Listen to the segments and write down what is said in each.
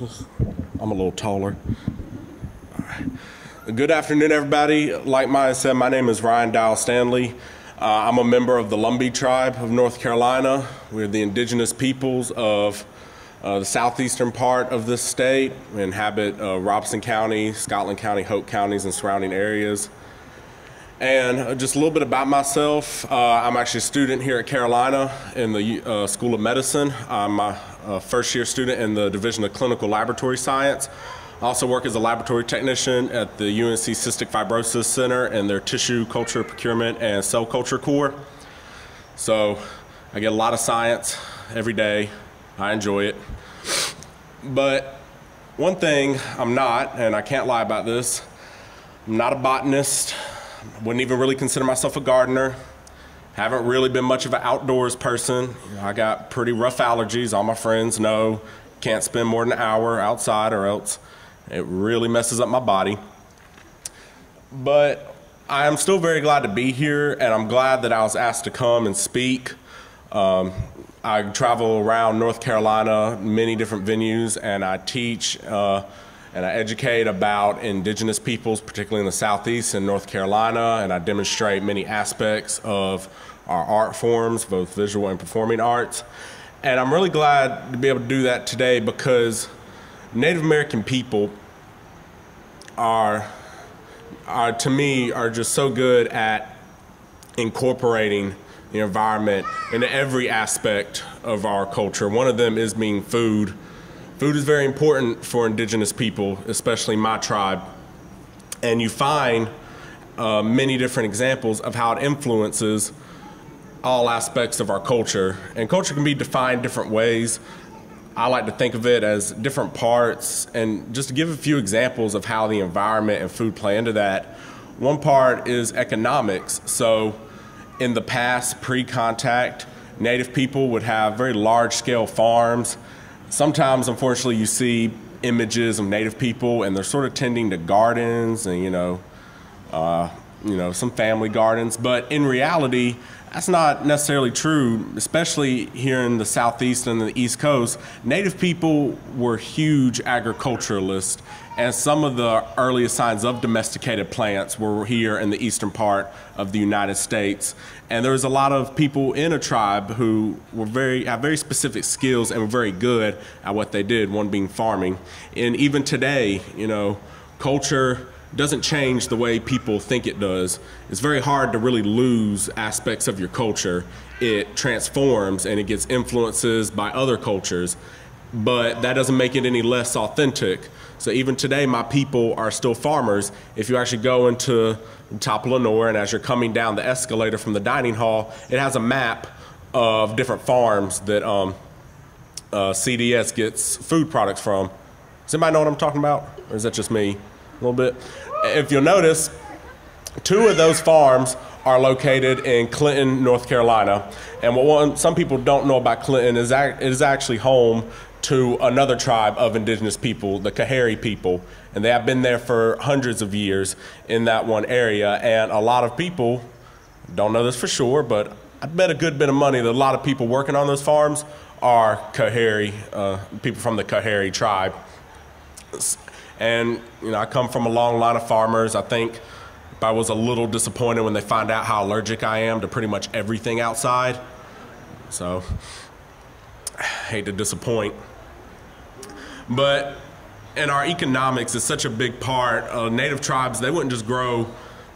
I'm a little taller. Good afternoon, everybody. Like Maya said, my name is Ryan Dial Stanley. Uh, I'm a member of the Lumbee tribe of North Carolina. We're the indigenous peoples of uh, the southeastern part of this state. We inhabit uh, Robeson County, Scotland County, Hoke counties, and surrounding areas. And just a little bit about myself. Uh, I'm actually a student here at Carolina in the uh, School of Medicine. I'm a, a first year student in the Division of Clinical Laboratory Science. I also work as a laboratory technician at the UNC Cystic Fibrosis Center and their tissue culture procurement and cell culture core. So I get a lot of science every day. I enjoy it. But one thing I'm not, and I can't lie about this, I'm not a botanist. Wouldn't even really consider myself a gardener. Haven't really been much of an outdoors person. I got pretty rough allergies. All my friends know can't spend more than an hour outside or else it really messes up my body. But I am still very glad to be here and I'm glad that I was asked to come and speak. Um, I travel around North Carolina, many different venues, and I teach uh, and I educate about indigenous peoples, particularly in the Southeast and North Carolina, and I demonstrate many aspects of our art forms, both visual and performing arts. And I'm really glad to be able to do that today because Native American people are, are to me, are just so good at incorporating the environment into every aspect of our culture. One of them is being food Food is very important for indigenous people, especially my tribe. And you find uh, many different examples of how it influences all aspects of our culture. And culture can be defined different ways. I like to think of it as different parts. And just to give a few examples of how the environment and food play into that, one part is economics. So, in the past, pre contact, Native people would have very large scale farms sometimes, unfortunately, you see images of native people and they're sort of tending to gardens and, you know, uh, you know, some family gardens. But in reality, that's not necessarily true, especially here in the southeast and the east coast. Native people were huge agriculturalists, and some of the earliest signs of domesticated plants were here in the eastern part of the United States. And there was a lot of people in a tribe who were very have very specific skills and were very good at what they did. One being farming, and even today, you know, culture doesn't change the way people think it does. It's very hard to really lose aspects of your culture. It transforms and it gets influences by other cultures, but that doesn't make it any less authentic. So even today, my people are still farmers. If you actually go into top of Lenoir and as you're coming down the escalator from the dining hall, it has a map of different farms that um, uh, CDS gets food products from. Does anybody know what I'm talking about? Or is that just me? A little bit. If you'll notice, two of those farms are located in Clinton, North Carolina. And what one, some people don't know about Clinton is it is actually home to another tribe of indigenous people, the Coharie people. And they have been there for hundreds of years in that one area. And a lot of people don't know this for sure, but I bet a good bit of money that a lot of people working on those farms are Coharie, uh, people from the Coharie tribe. And you know, I come from a long line of farmers. I think I was a little disappointed when they find out how allergic I am to pretty much everything outside. So, I hate to disappoint. But in our economics, it's such a big part. Uh, native tribes, they wouldn't just grow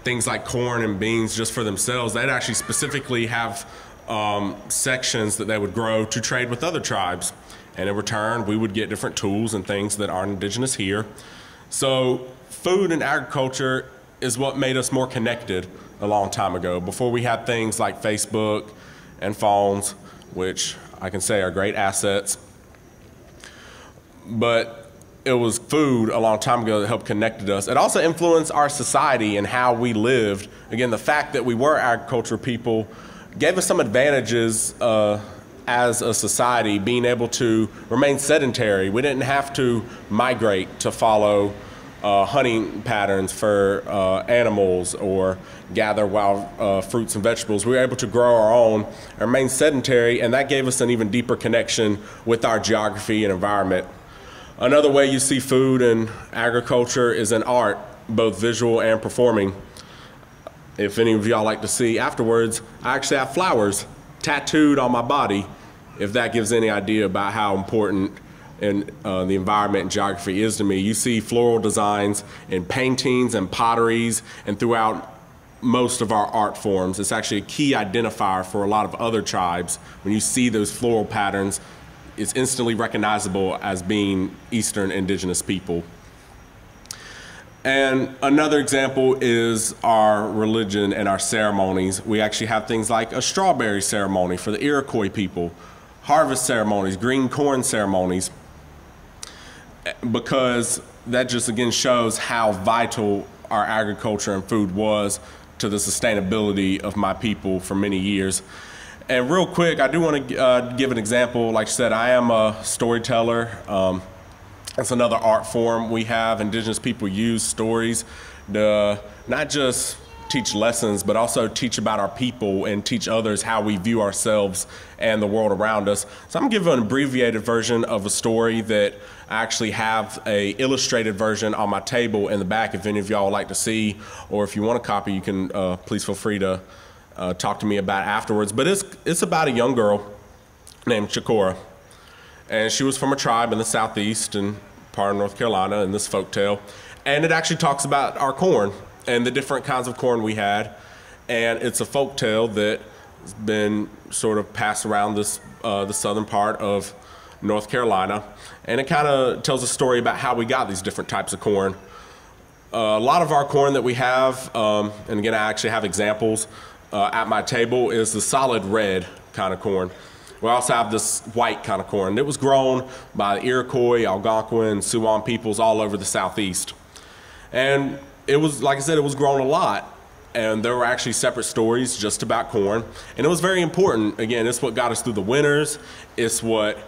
things like corn and beans just for themselves. They'd actually specifically have um, sections that they would grow to trade with other tribes. And in return, we would get different tools and things that aren't indigenous here. So, food and agriculture is what made us more connected a long time ago. Before we had things like Facebook and phones, which I can say are great assets. But it was food a long time ago that helped connected us. It also influenced our society and how we lived. Again, the fact that we were agriculture people gave us some advantages uh, as a society being able to remain sedentary. We didn't have to migrate to follow uh, hunting patterns for uh, animals or gather wild uh, fruits and vegetables. We were able to grow our own, and remain sedentary, and that gave us an even deeper connection with our geography and environment. Another way you see food and agriculture is in art, both visual and performing. If any of y'all like to see afterwards, I actually have flowers tattooed on my body, if that gives any idea about how important and uh, the environment and geography is to me. You see floral designs in paintings and potteries and throughout most of our art forms. It's actually a key identifier for a lot of other tribes. When you see those floral patterns, it's instantly recognizable as being Eastern indigenous people. And another example is our religion and our ceremonies. We actually have things like a strawberry ceremony for the Iroquois people, harvest ceremonies, green corn ceremonies, because that just again shows how vital our agriculture and food was to the sustainability of my people for many years. And real quick, I do want to uh, give an example. Like I said, I am a storyteller. Um, it's another art form we have. Indigenous people use stories to not just teach lessons, but also teach about our people and teach others how we view ourselves and the world around us. So I'm giving an abbreviated version of a story that I actually have a illustrated version on my table in the back if any of y'all would like to see, or if you want a copy, you can uh, please feel free to uh, talk to me about afterwards. But it's, it's about a young girl named Chikora. And she was from a tribe in the southeast and part of North Carolina in this folk tale. And it actually talks about our corn and the different kinds of corn we had. And it's a folk tale that has been sort of passed around this uh, the southern part of North Carolina, and it kind of tells a story about how we got these different types of corn. Uh, a lot of our corn that we have, um, and again, I actually have examples uh, at my table, is the solid red kind of corn. We also have this white kind of corn. It was grown by the Iroquois, Algonquin, Siouan peoples all over the southeast. And it was, like I said, it was grown a lot. And there were actually separate stories just about corn. And it was very important. Again, it's what got us through the winters. It's what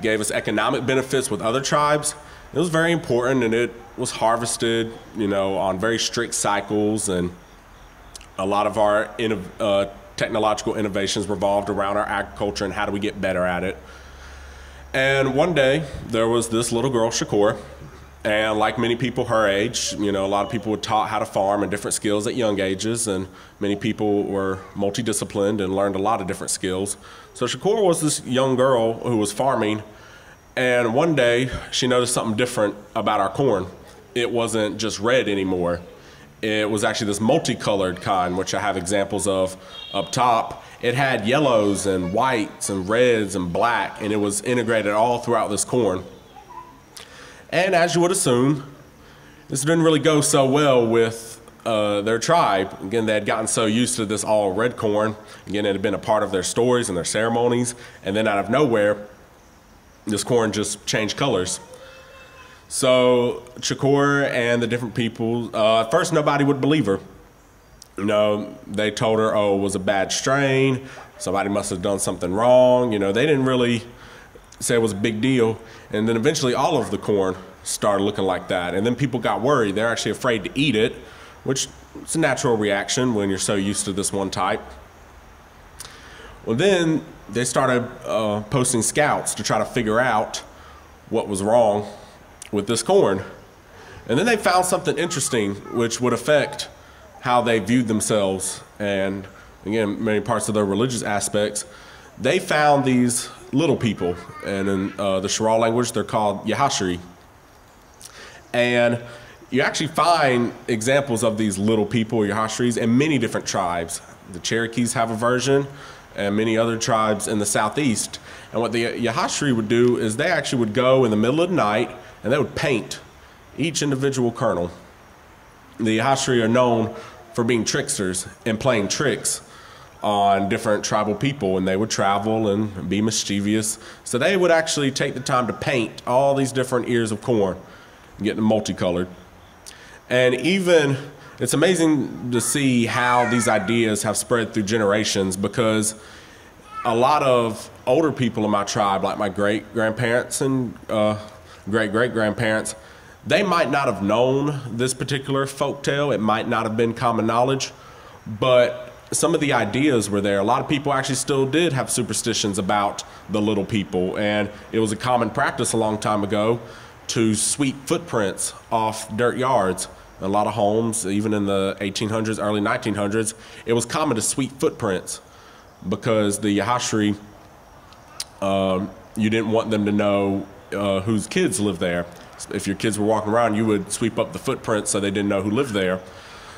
gave us economic benefits with other tribes. It was very important and it was harvested, you know, on very strict cycles and a lot of our uh, technological innovations revolved around our agriculture and how do we get better at it. And one day there was this little girl, Shakur, and like many people her age, you know, a lot of people were taught how to farm and different skills at young ages, and many people were multidisciplined and learned a lot of different skills. So Shakur was this young girl who was farming, and one day she noticed something different about our corn. It wasn't just red anymore. It was actually this multicolored kind, which I have examples of up top. It had yellows and whites and reds and black, and it was integrated all throughout this corn. And as you would assume, this didn't really go so well with uh, their tribe. Again, they had gotten so used to this all red corn. Again, it had been a part of their stories and their ceremonies. And then out of nowhere, this corn just changed colors. So Chakor and the different people, uh, at first nobody would believe her. You know, they told her, oh, it was a bad strain. Somebody must have done something wrong. You know, they didn't really say it was a big deal. And then eventually all of the corn started looking like that. And then people got worried. They're actually afraid to eat it, which is a natural reaction when you're so used to this one type. Well, then they started uh, posting scouts to try to figure out what was wrong with this corn. And then they found something interesting which would affect how they viewed themselves and, again, many parts of their religious aspects. They found these little people, and in uh, the Cheraw language, they're called Yahashri. And you actually find examples of these little people, Yahashris, in many different tribes. The Cherokees have a version, and many other tribes in the southeast. And what the Yahashri would do is they actually would go in the middle of the night and they would paint each individual kernel. The Yahashri are known for being tricksters and playing tricks on different tribal people and they would travel and be mischievous. So they would actually take the time to paint all these different ears of corn get them multicolored. And even it's amazing to see how these ideas have spread through generations because a lot of older people in my tribe, like my great grandparents and uh, great great grandparents, they might not have known this particular folk tale. It might not have been common knowledge, but some of the ideas were there. A lot of people actually still did have superstitions about the little people, and it was a common practice a long time ago to sweep footprints off dirt yards. A lot of homes, even in the 1800s, early 1900s, it was common to sweep footprints because the Yahashri, um, you didn't want them to know uh, whose kids lived there. If your kids were walking around, you would sweep up the footprints so they didn't know who lived there.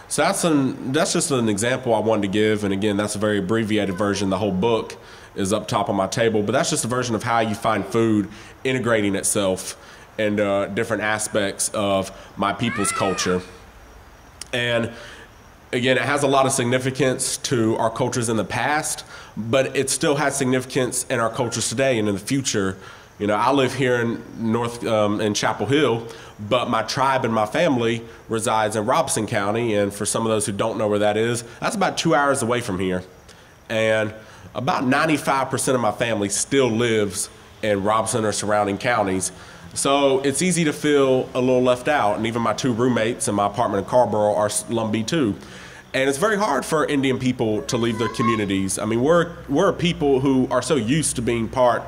So that's an that's just an example I wanted to give, and again, that's a very abbreviated version. The whole book is up top on my table, but that's just a version of how you find food integrating itself and uh, different aspects of my people's culture. And again, it has a lot of significance to our cultures in the past, but it still has significance in our cultures today and in the future. You know, I live here in North um, in Chapel Hill, but my tribe and my family resides in Robeson County, and for some of those who don't know where that is, that's about two hours away from here, and about 95% of my family still lives in Robeson or surrounding counties. So it's easy to feel a little left out, and even my two roommates in my apartment in Carrboro are Lumbee too. And it's very hard for Indian people to leave their communities. I mean, we're, we're people who are so used to being part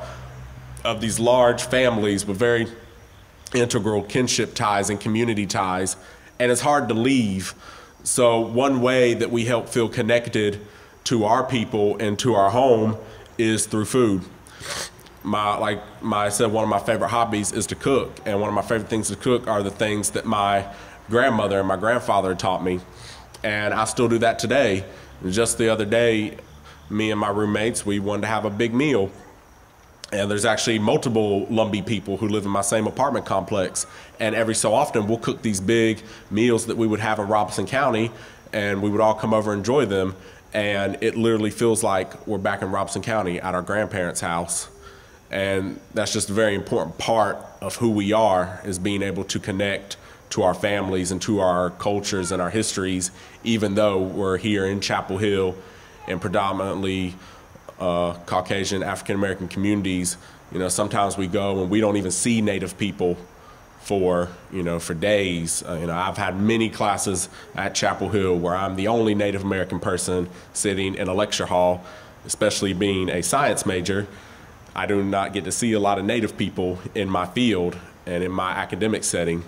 of these large families with very integral kinship ties and community ties, and it's hard to leave. So, one way that we help feel connected to our people and to our home is through food my like my I said one of my favorite hobbies is to cook, and one of my favorite things to cook are the things that my grandmother and my grandfather taught me, and I still do that today. Just the other day, me and my roommates we wanted to have a big meal, and there's actually multiple Lumbee people who live in my same apartment complex, and every so often we'll cook these big meals that we would have in Robeson County, and we would all come over and enjoy them. And it literally feels like we're back in Robeson County at our grandparents' house and that's just a very important part of who we are is being able to connect to our families and to our cultures and our histories even though we're here in chapel hill and predominantly uh, caucasian african american communities you know sometimes we go and we don't even see native people for you know for days uh, you know i've had many classes at chapel hill where i'm the only native american person sitting in a lecture hall especially being a science major I do not get to see a lot of Native people in my field and in my academic setting.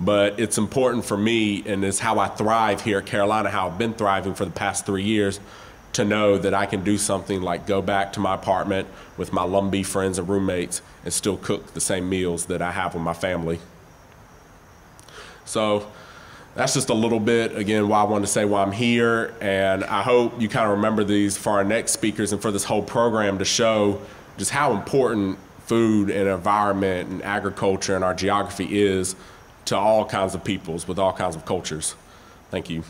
But it's important for me, and it's how I thrive here at Carolina, how I've been thriving for the past three years, to know that I can do something like go back to my apartment with my Lumbee friends and roommates and still cook the same meals that I have with my family. So that's just a little bit, again, why I want to say why I'm here. And I hope you kind of remember these for our next speakers and for this whole program to show just how important food and environment and agriculture and our geography is to all kinds of peoples with all kinds of cultures. Thank you.